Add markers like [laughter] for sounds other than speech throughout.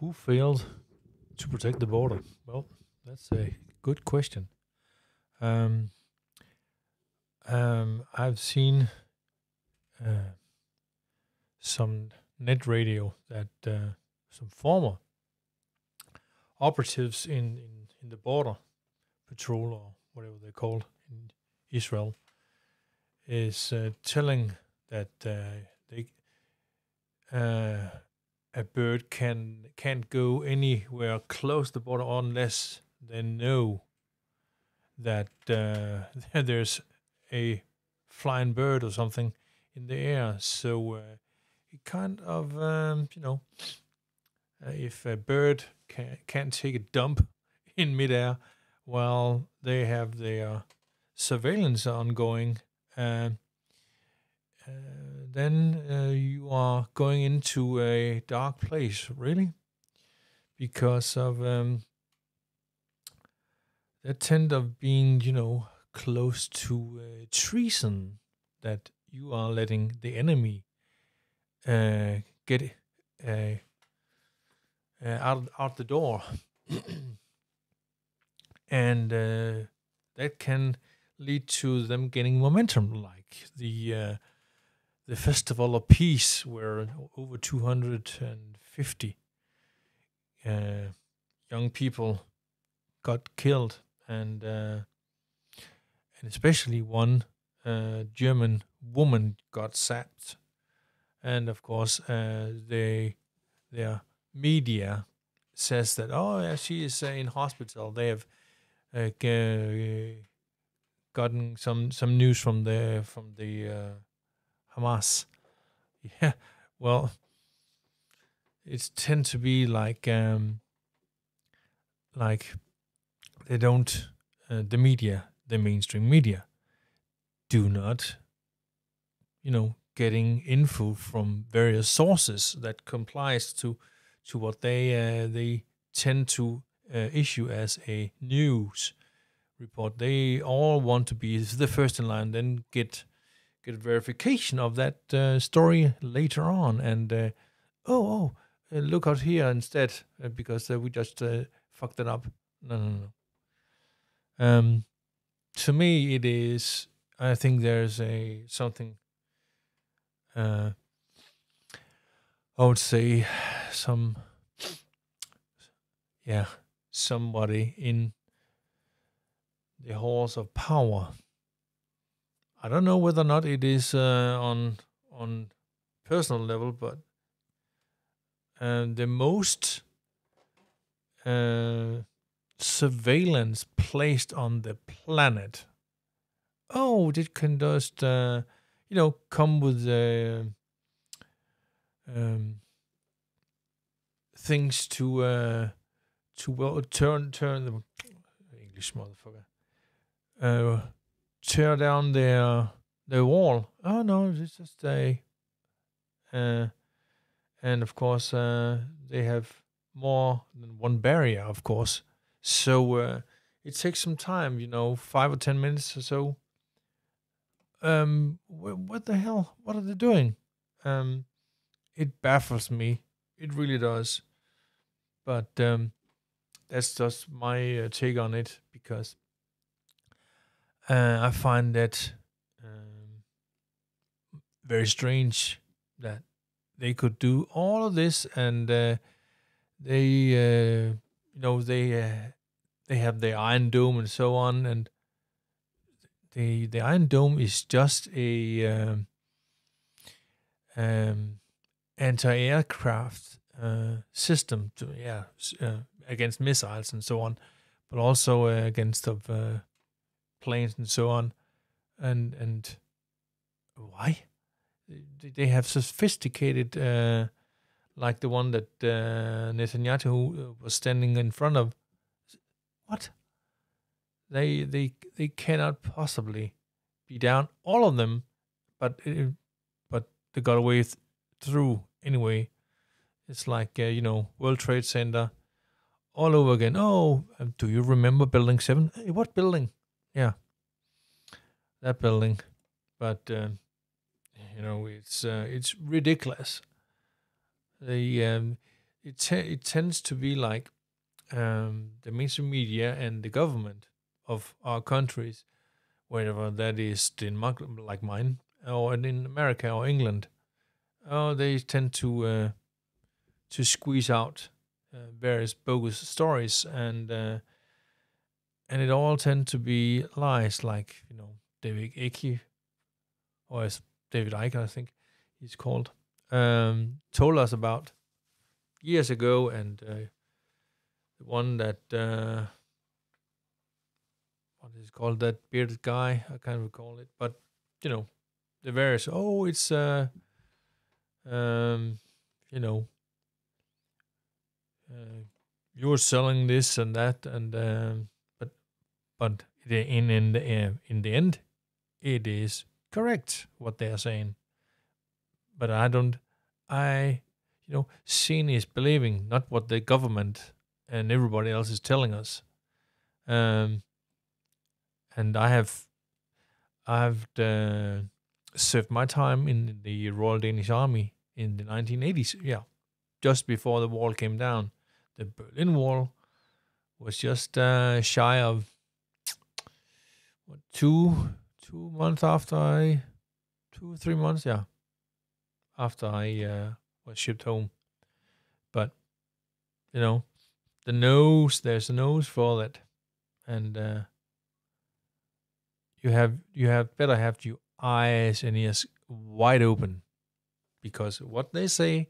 who failed to protect the border? Well, that's a good question. Um, um, I've seen uh, some net radio that uh, some former operatives in, in, in the border patrol or whatever they're called in Israel is uh, telling that uh, they uh, a bird can can't go anywhere close the border unless they know that uh, [laughs] there's a flying bird or something in the air. So uh, it kind of um, you know uh, if a bird can, can't take a dump [laughs] in midair while they have their surveillance ongoing, uh, uh, then uh, you are going into a dark place, really, because of um, that tend of being, you know, close to uh, treason that you are letting the enemy uh, get uh, out out the door, [clears throat] and that can lead to them gaining momentum, like the uh, the Festival of Peace, where over 250 uh, young people got killed, and uh, and especially one uh, German woman got sacked, and of course uh, they their media says that oh yeah, she is uh, in hospital. They have gotten some some news from the from the uh, Hamas. [laughs] Yeah, well, it's tend to be like um, like they don't uh, the media, the mainstream media, do not, you know, getting info from various sources that complies to to what they uh, they tend to uh, issue as a news report. They all want to be the first in line, then get get verification of that uh, story later on. And uh, oh, oh, uh, look out here instead uh, because uh, we just fucked it up. No, no, no. Um, to me, it is. I think there's a something. I would say some. Yeah, somebody in the halls of power. I don't know whether or not it is uh, on on personal level, but uh, the most uh, surveillance placed on the planet. Oh, it can just uh, you know come with uh, um, things to to well turn turn the English motherfucker tear down their their wall. Oh no, it's just a. Uh, and of course, uh, they have more than one barrier, of course. So uh, it takes some time, you know, five or ten minutes or so. Um, wh- what the hell? What are they doing? Um, it baffles me. It really does. But um, that's just my uh, take on it because uh, I find that um, very strange that they could do all of this and uh, they, uh, you know, they uh, they have the Iron Dome and so on, and the the Iron Dome is just a um, um, anti-aircraft uh, system to yeah uh, against missiles and so on, but also against of planes and so on, and and why they have sophisticated uh, like the one that uh, Netanyahu uh, was standing in front of. What? They they they cannot possibly be down all of them, but it, but they got away th- through anyway. It's like uh, you know World Trade Center all over again. Oh, do you remember Building Seven? What building? Yeah, that building, but uh, you know it's uh, it's ridiculous. The um, it te- it tends to be like um, the mainstream media and the government of our countries, wherever that is Denmark, like mine, or in America or England, oh, they tend to uh, to squeeze out uh, various bogus stories and uh, and it all tend to be lies, like you know David Icke, or as David Icke, I think he's called, um, told us about years ago, and uh, the one that uh, what is it called that bearded guy? I can't recall it, but you know the various. Oh, it's uh, um, you know, uh, you're selling this and that, and um, but in in the uh, in the end, it is correct what they are saying. But I don't, I, you know, seeing is believing, not what the government and everybody else is telling us. Um, and I have, I've uh, served my time in the Royal Danish Army in the 1980s. Yeah, just before the wall came down, the Berlin Wall was just uh, shy of what two two months after I two three months, yeah, after I uh, was shipped home. But you know, the nose there's a nose for that, and uh, you have you have better have your eyes and ears wide open because what they say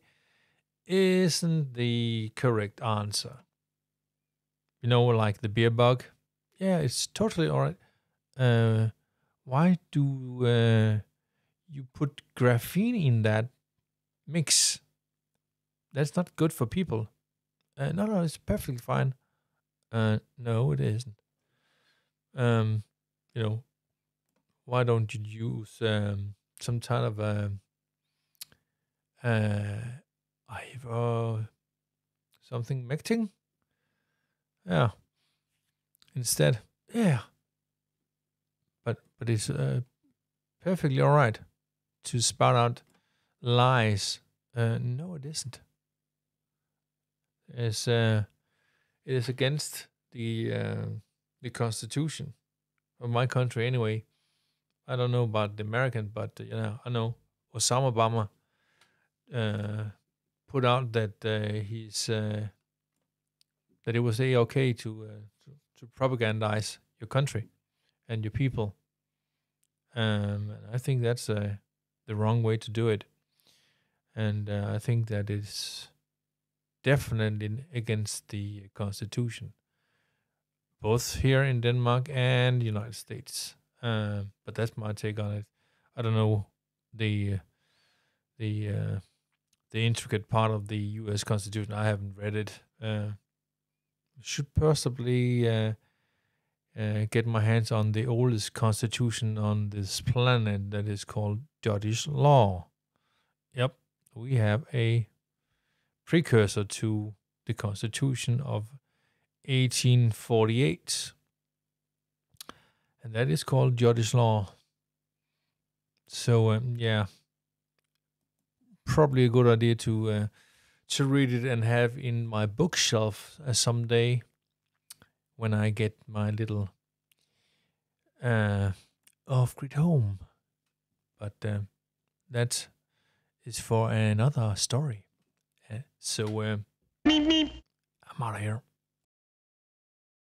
isn't the correct answer. You know, like the beer bug. Yeah, it's totally all right. Uh, why do uh, you put graphene in that mix? That's not good for people. Uh, no, no, it's perfectly fine. Uh, no, it isn't. Um, you know, why don't you use um, some kind of a uh, Ivor something mecting? Yeah. Instead, yeah. But but it's uh, perfectly all right to spout out lies. Uh, no, it isn't. It's uh, it is against the uh, the Constitution of my country anyway. I don't know about the American, but you know I know Osama Obama uh, put out that uh, he's uh, that it was a okay to, uh, to to propagandize your country and your people. Um, I think that's uh, the wrong way to do it, and uh, I think that it's definitely against the constitution, both here in Denmark and United States. Um, but that's my take on it. I don't know the the uh, the intricate part of the U.S. Constitution. I haven't read it. Uh, should possibly uh, get my hands on the oldest constitution on this planet that is called Judicial Law. Yep, we have a precursor to the Constitution of 1848, and that is called Judicial Law. So um, yeah, probably a good idea to uh, to read it and have in my bookshelf uh, someday when I get my little uh, off-grid home. But uh, that is for another story. Uh, so uh, I'm out of here.